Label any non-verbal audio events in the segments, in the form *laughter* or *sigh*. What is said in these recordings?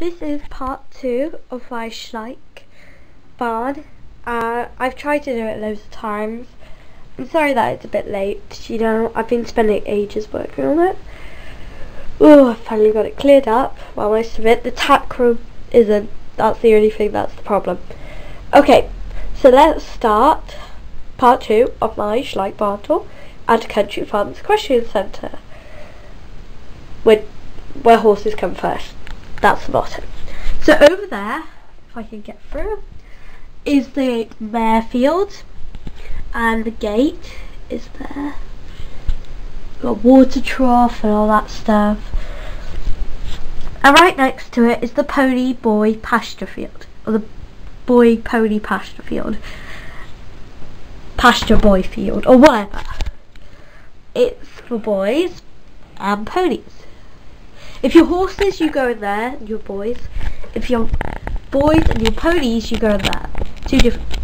This is part two of my Schleich barn. Uh, I've tried to do it loads of times. I'm sorry that it's a bit late, you know, I've been spending ages working on it. Oh, I finally got it cleared up. Well, most of it. The tack room isn't. That's the only thing that's the problem. Okay, so let's start part two of my Schleich barn tour at Country Farms Equestrian Centre. Where, where horses come first. That's the motto. So over there, if I can get through, is the mare field. And the gate is there. Got water trough and all that stuff. And right next to it is the pony boy pasture field. Or the boy pony pasture field. Pasture boy field. Or whatever. It's for boys and ponies. If you're horses, you go there, your boys. If you're boys and your ponies, you go there. Two different.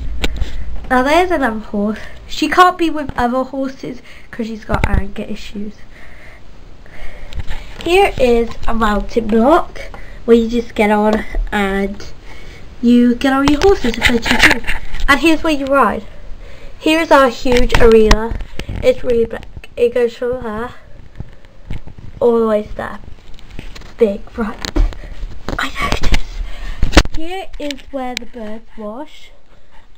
Now there's another horse. She can't be with other horses because she's got anger issues. Here is a mounting block where you just get on and you get on your horses if they're too And here's where you ride. Here is our huge arena. It's really big. It goes from there all the way to there big, right? I noticed. Here is where the birds wash.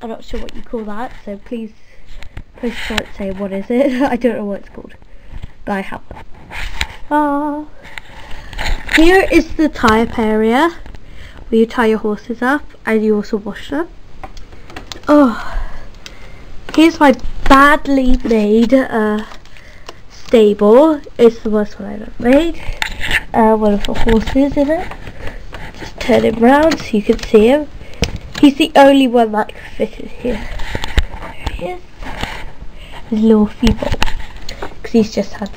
I'm not sure what you call that, so please, please don't say what is it. *laughs* I don't know what it's called, but I have one. Ah. Here is the tie-up area, where you tie your horses up, and you also wash them. Oh. Here's my badly made uh, stable. It's the worst one I've ever made uh, one of the horses in it. Just turn him round so you can see him. He's the only one that can fit in here. There he is. His little feeble. Because he's just had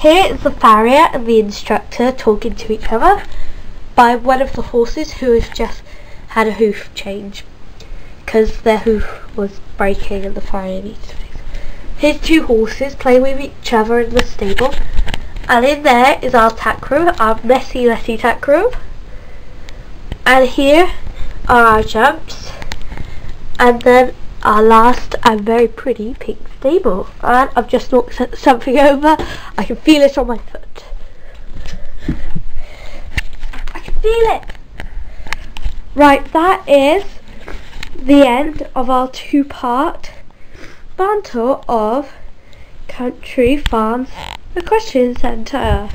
Here is the farrier and the instructor talking to each other by one of the horses who has just had a hoof change because their hoof was breaking and the farrier needs to fix Here's two horses playing with each other in the stable and in there is our tack room, our messy messy tack room. And here are our jumps. And then our last and very pretty pink stable. And I've just knocked something *laughs* over. I can feel it on my foot. I can feel it. Right, that is the end of our two-part banter of Country Farms Equestrian Centre. Uh,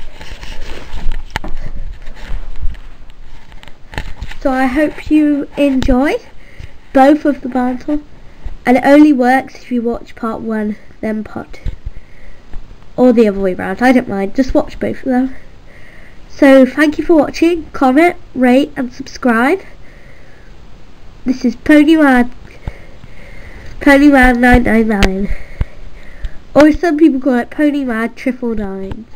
so I hope you enjoy both of the battle and it only works if you watch part one then part two or the other way around. I don't mind just watch both of them. So thank you for watching. Comment rate and subscribe. This is Ponymad Ponymad 999 or some people call it Pony Mad Triple Nines.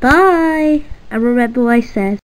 Bye! And remember what I said.